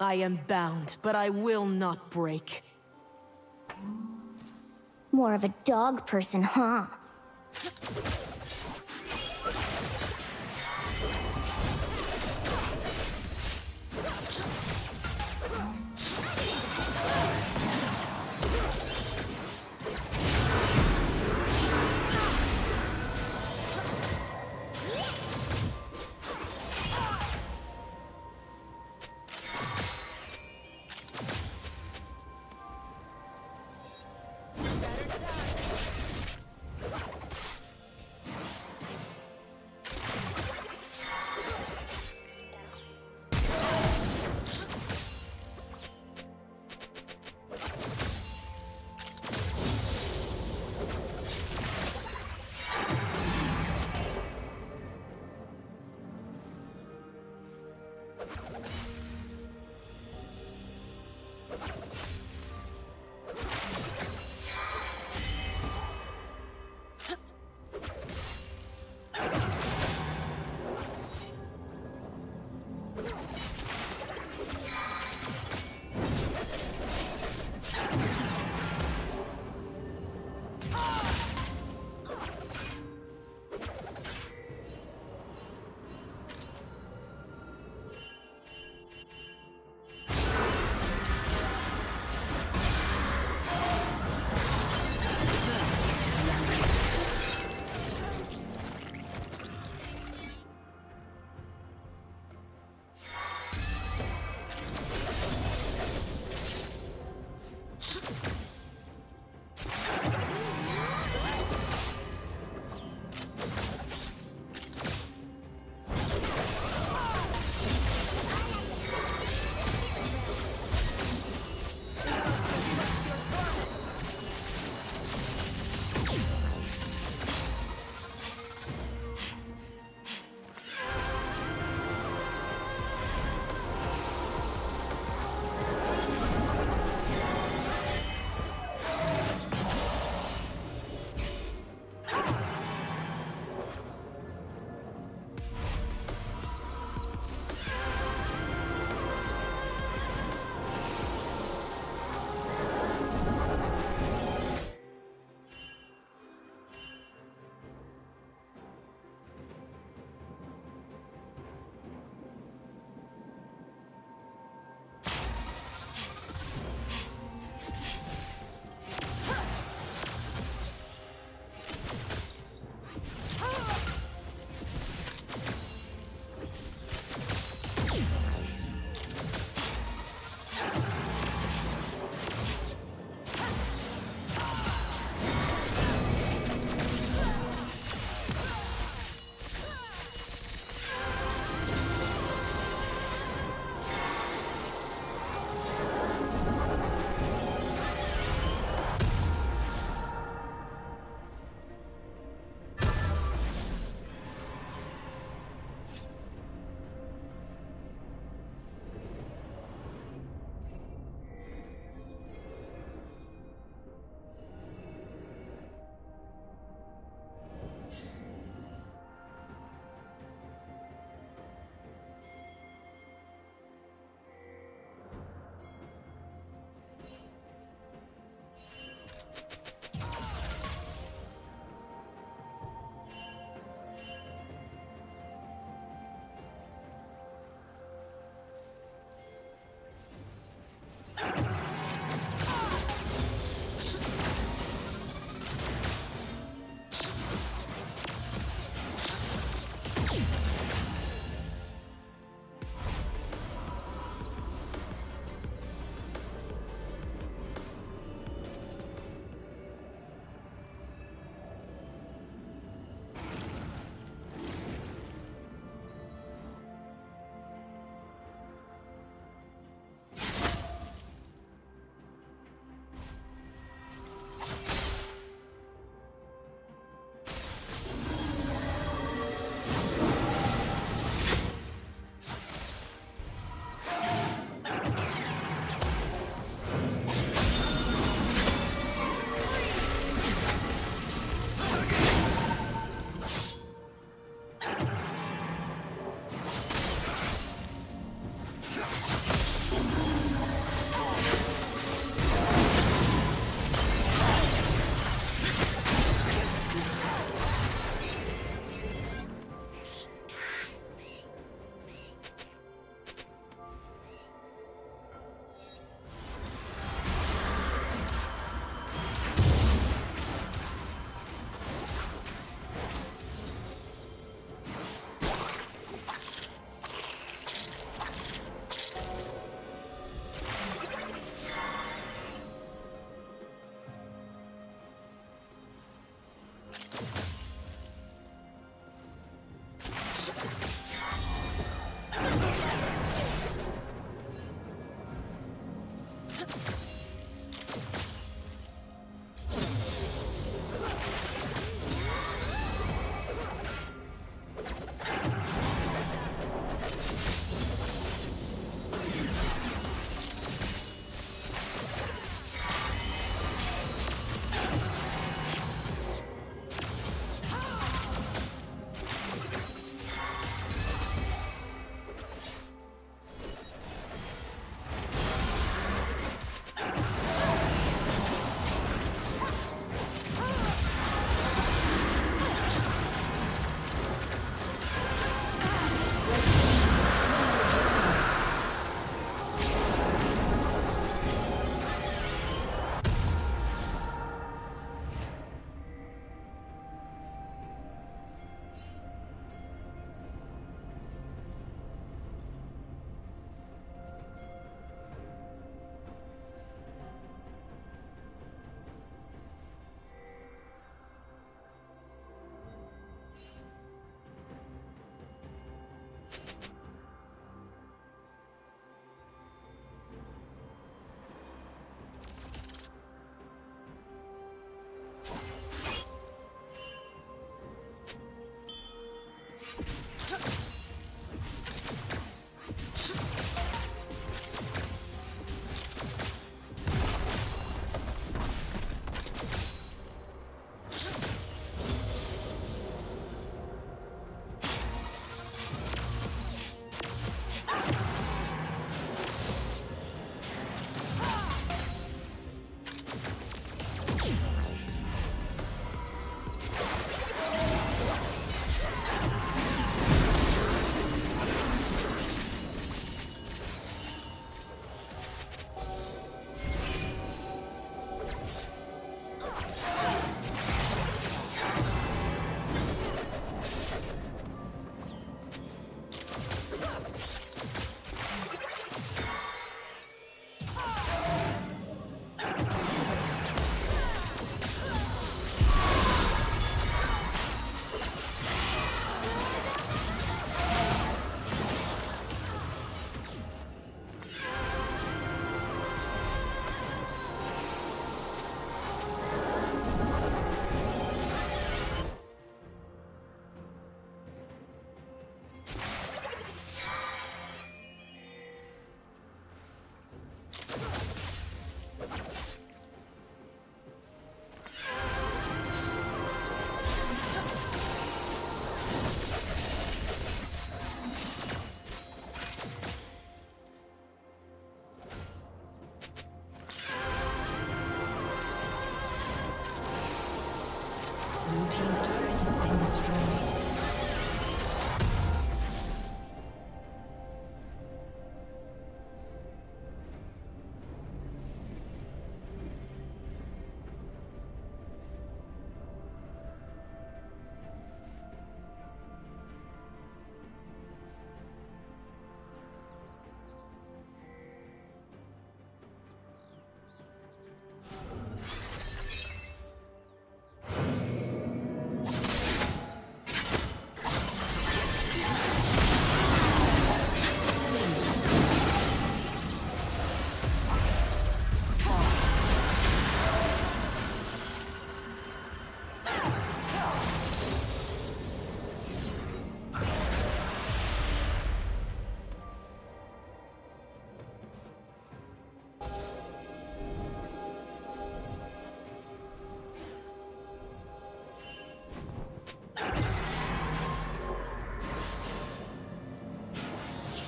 I am bound, but I will not break. More of a dog person, huh?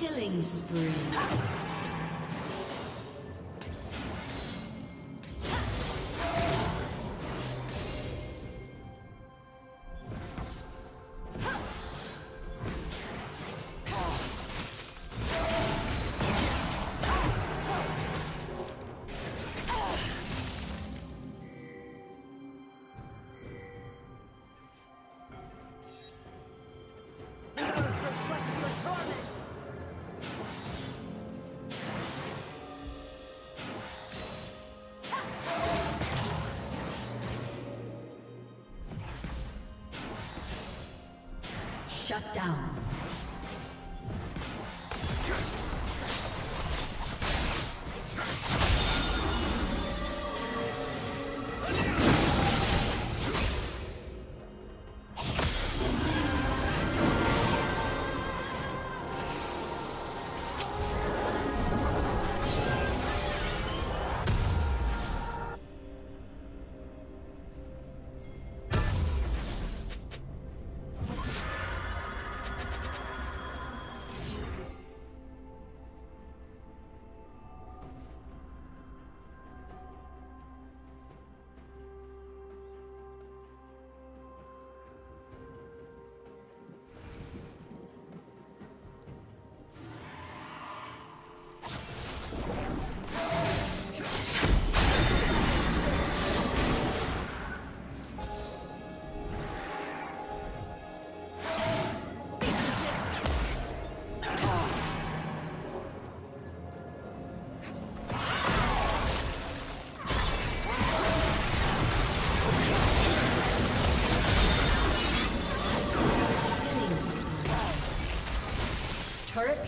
Killing spree. Shut down.